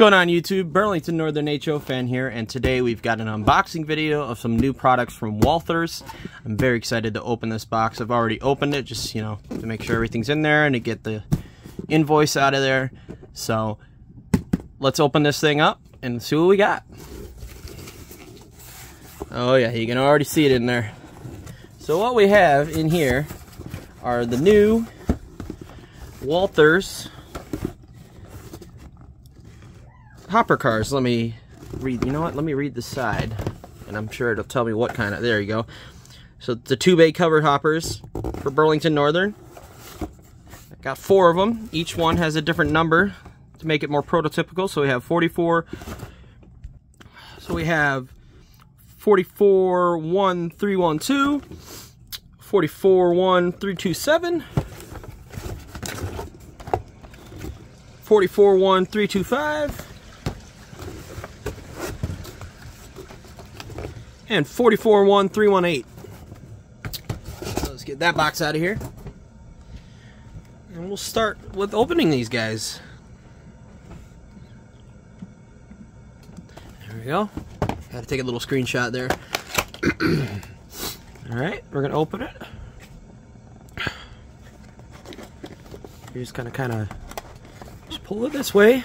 going on YouTube? Burlington Northern HO fan here, and today we've got an unboxing video of some new products from Walthers. I'm very excited to open this box. I've already opened it just, you know, to make sure everything's in there and to get the invoice out of there. So, let's open this thing up and see what we got. Oh yeah, you can already see it in there. So what we have in here are the new Walthers hopper cars. Let me read, you know what, let me read the side. And I'm sure it'll tell me what kind of, there you go. So the two bay covered hoppers for Burlington Northern. I got four of them. Each one has a different number to make it more prototypical. So we have 44. So we have 44 1312, 44 and 441318. So let's get that box out of here. And we'll start with opening these guys. There we go. Got to take a little screenshot there. Alright, we're going to open it. You're just kind of, kind of, just pull it this way.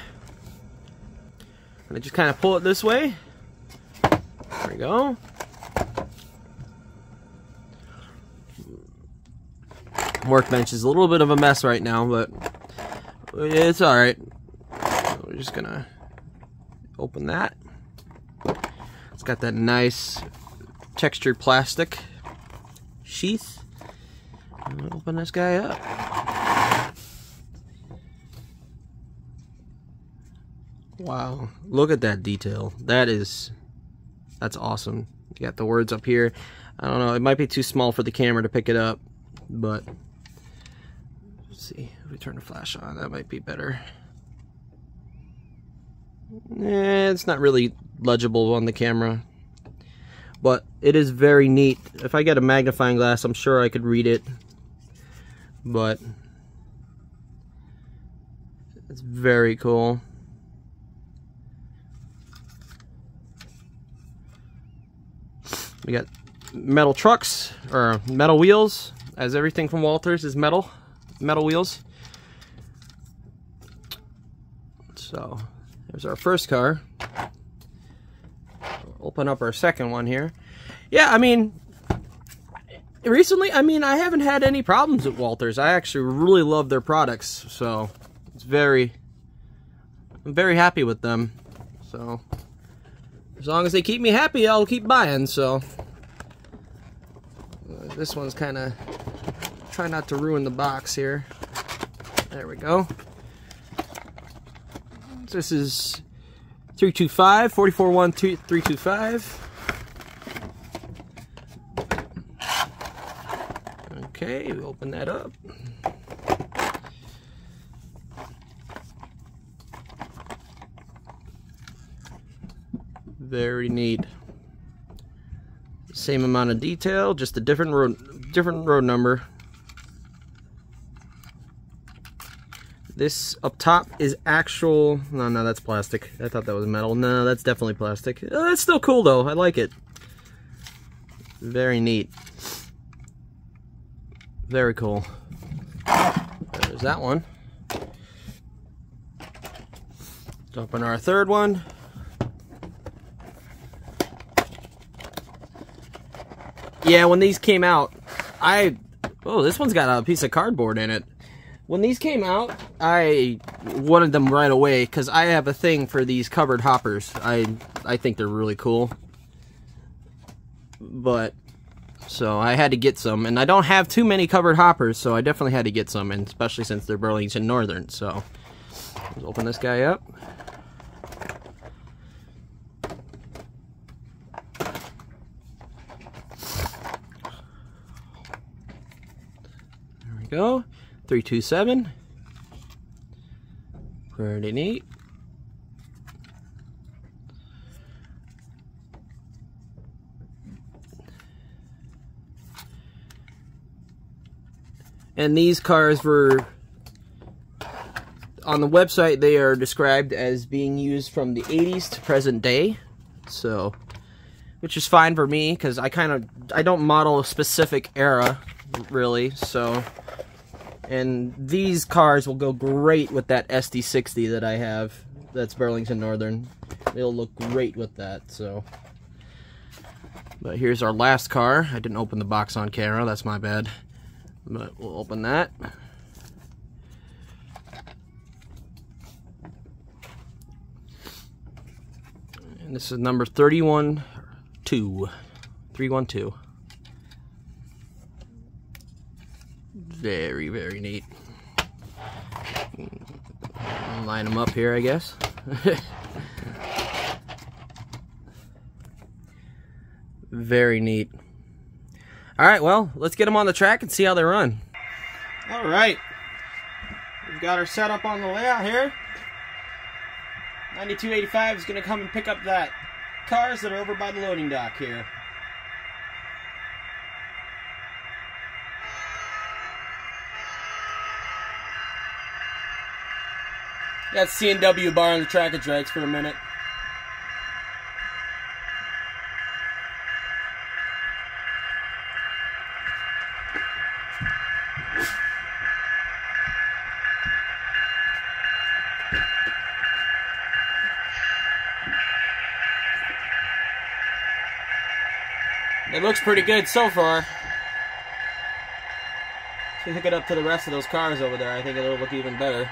And just kind of pull it this way. There we go. Workbench is a little bit of a mess right now, but it's alright. We're just gonna open that. It's got that nice textured plastic sheath. open this guy up. Wow, look at that detail. That is, that's awesome. You got the words up here. I don't know, it might be too small for the camera to pick it up, but see. If we turn the flash on that might be better. Eh, it's not really legible on the camera. But it is very neat. If I get a magnifying glass I'm sure I could read it. But it's very cool. We got metal trucks or metal wheels as everything from Walthers is metal metal wheels. So there's our first car. Open up our second one here. Yeah, I mean, recently, I mean, I haven't had any problems with Walthers. I actually really love their products, so it's very, I'm very happy with them. So as long as they keep me happy, I'll keep buying. So uh, this one's kind of Try not to ruin the box here. There we go. This is 325, 325. Okay, we open that up. Very neat. Same amount of detail, just a different road, different road number. This up top is actual, no, no, that's plastic. I thought that was metal. No, that's definitely plastic. Oh, that's still cool though, I like it. Very neat. Very cool. There's that one. Open our third one. Yeah, when these came out, I, oh, this one's got a piece of cardboard in it when these came out, I wanted them right away because I have a thing for these covered hoppers. I I think they're really cool. But so I had to get some, and I don't have too many covered hoppers, so I definitely had to get some, and especially since they're Burlington Northern. So let's open this guy up. There we go. 327. Pretty neat. And these cars were on the website they are described as being used from the 80s to present day. So, which is fine for me because I kind of I don't model a specific era really. So, and these cars will go great with that SD60 that I have. That's Burlington Northern. It'll look great with that. So. But here's our last car. I didn't open the box on camera. That's my bad. But we'll open that. And this is number 31 2. 312. Very, very neat. Line them up here, I guess. very neat. All right, well, let's get them on the track and see how they run. All right. We've got our setup on the layout here. 9285 is going to come and pick up that cars that are over by the loading dock here. C&W bar on the track of drags for a minute. It looks pretty good so far. If we hook it up to the rest of those cars over there, I think it'll look even better.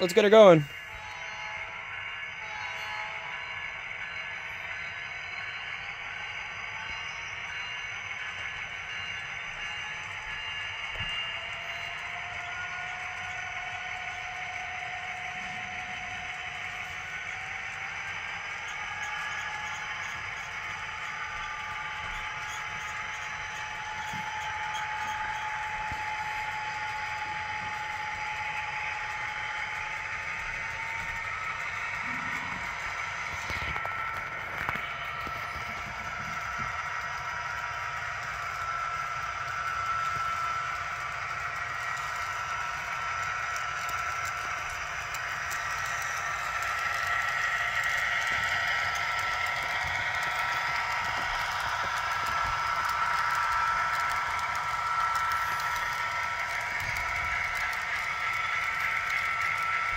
Let's get her going.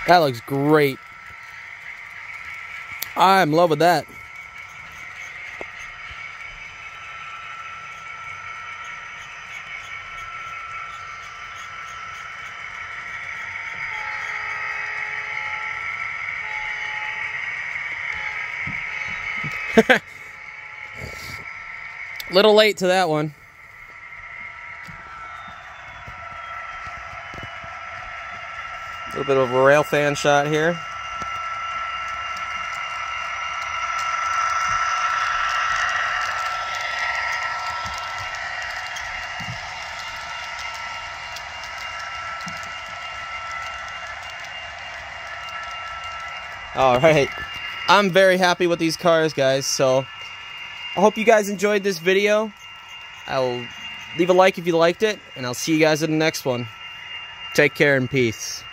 That looks great. I'm in love with that. Little late to that one. A little bit of a rail fan shot here. All right. I'm very happy with these cars, guys. So I hope you guys enjoyed this video. I'll leave a like if you liked it, and I'll see you guys in the next one. Take care and peace.